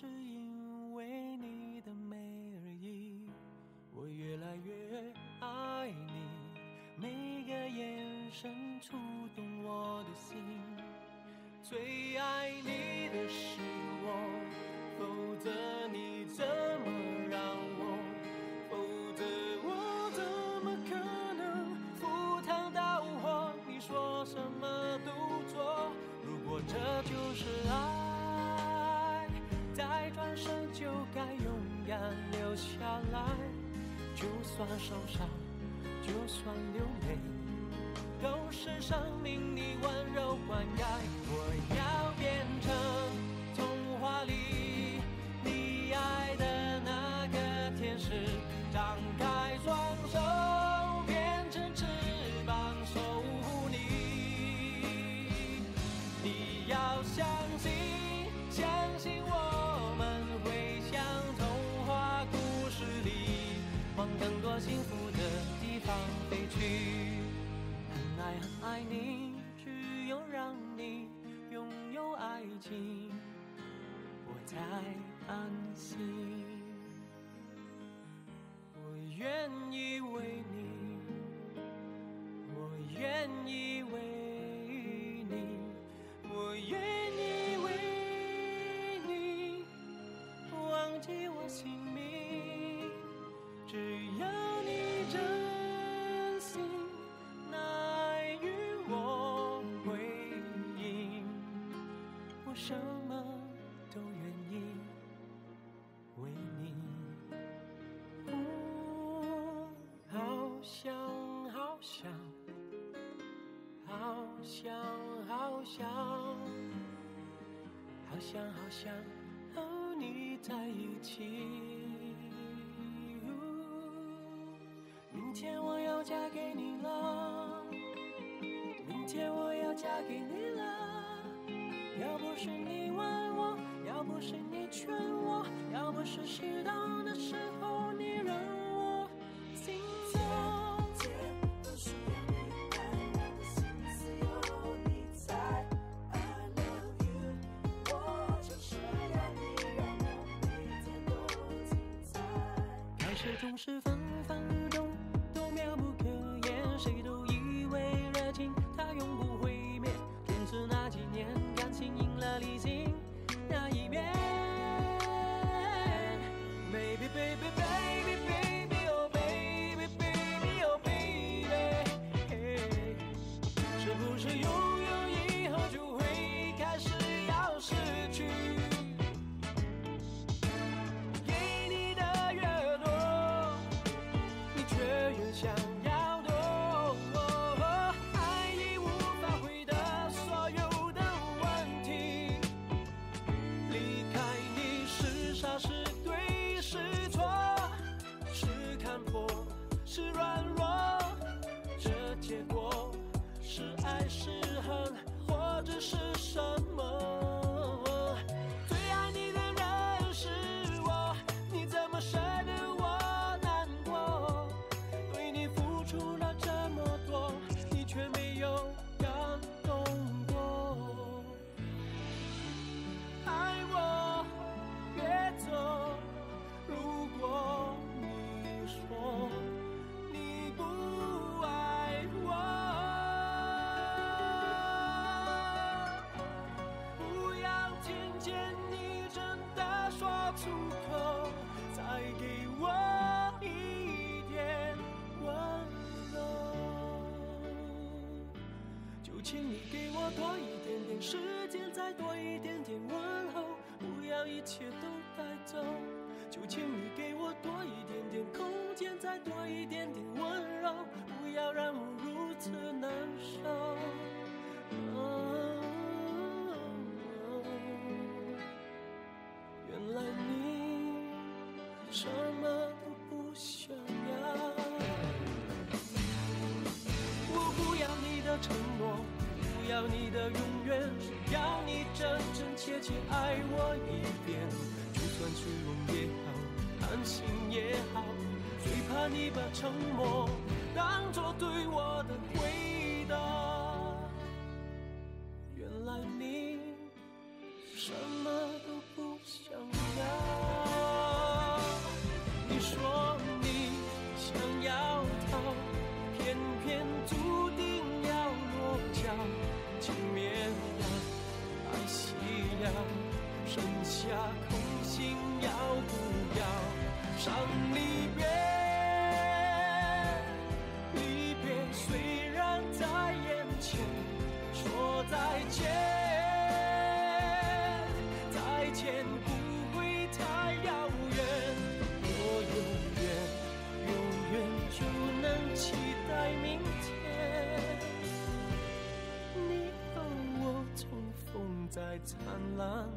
是因为你的美而已，我越来越爱你，每个眼神触动我的心，最留下来。就算受伤，就算流泪，都是生命的温柔灌溉。我要变成才安心。我愿意为想好想，好想好想和你在一起。明天我要嫁给你了，明天我要嫁给你了。要不是你问我，要不是你劝我，要不是适当的时候始总是分出口，再给我一点温柔。就请你给我多一点点时间，再多一点点问候，不要一切都带走。就请你给我多一点点空间，再多一点点温柔，不要让我如此难要你的永远，只要你真真切切爱我一遍。就算虚荣也好，贪心也好，最怕你把沉默当作对我的回答。原来你什么都不想要。伤离别，离别虽然在眼前，说再见，再见不会太遥远，我永远永远就能期待明天，你和我重逢在灿烂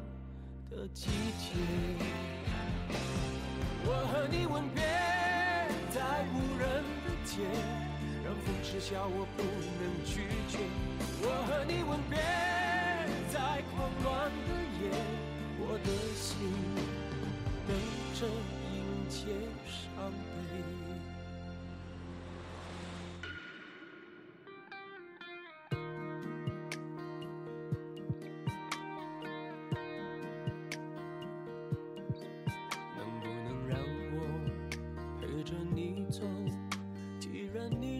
的季节。我和你吻别在无人的街，让风痴笑我不能拒绝。我和你吻别在狂乱的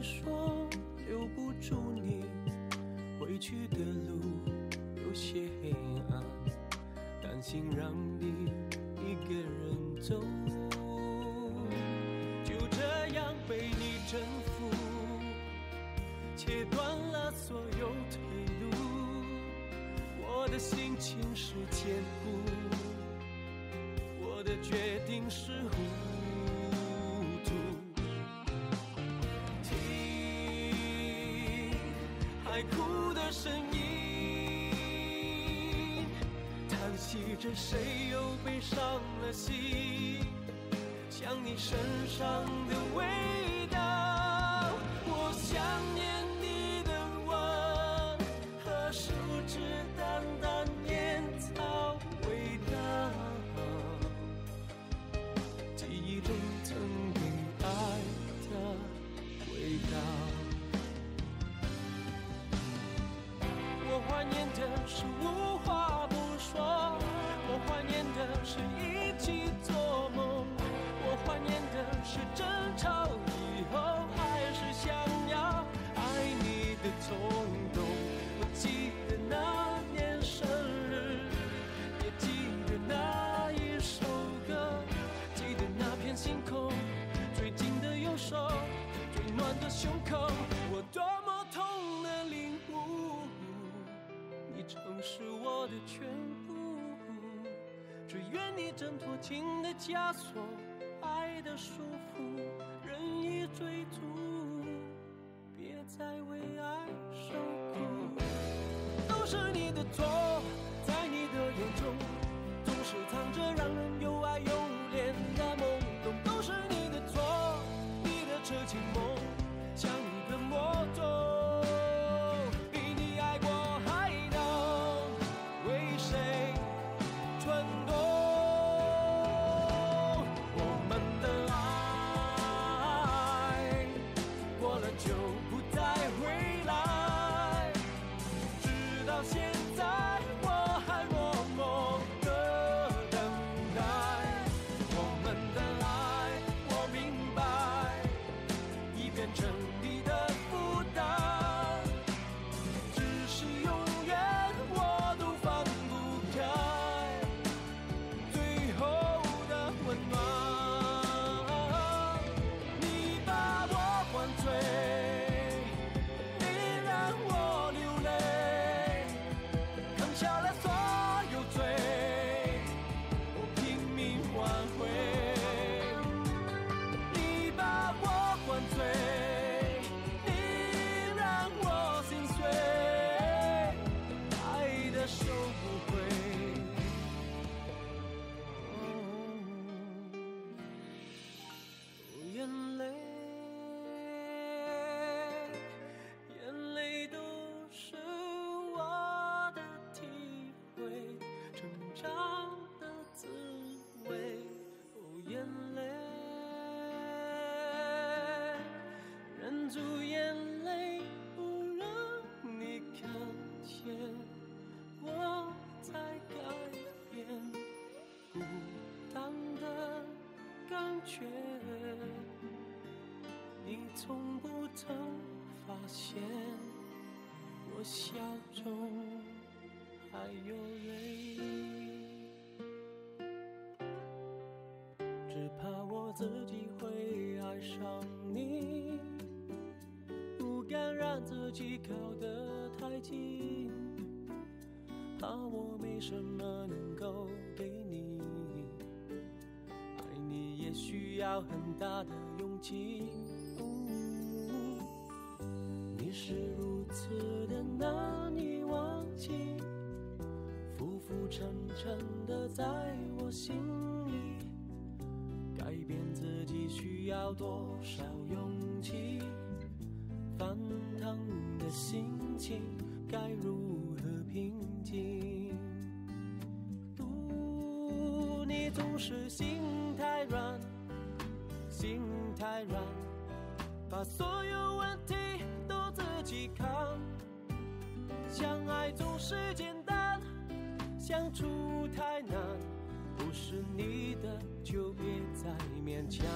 说留不住你，回去的路有些黑暗，担心让你一个人走，就这样被你征服，切断了所有退路，我的心情是坚固。我的决定是糊涂海哭的声音，叹息着谁又被伤了心，想你身上的味道，我想念你曾是我的全部。只愿你挣脱情的枷锁，爱的束缚，任意追逐，别再为爱受苦。都是你的错，在你的眼中。总是藏着让人又爱又怜的懵懂，都是你的错，你的痴情梦住眼泪，不让你看见我在改变。孤单的感觉，你从不曾发现，我笑中还有泪。只怕我自己己靠得太近。怕我没什么能够给你，爱你也需要很大的勇气。你是如此的难以忘记，浮浮沉沉的在我心里。改变自己需要多少勇气？的心情该如何平静？呜，你总是心太软，心太软，把所有问题都自己扛。相爱总是简单，相处太难。不是你的就别再勉强。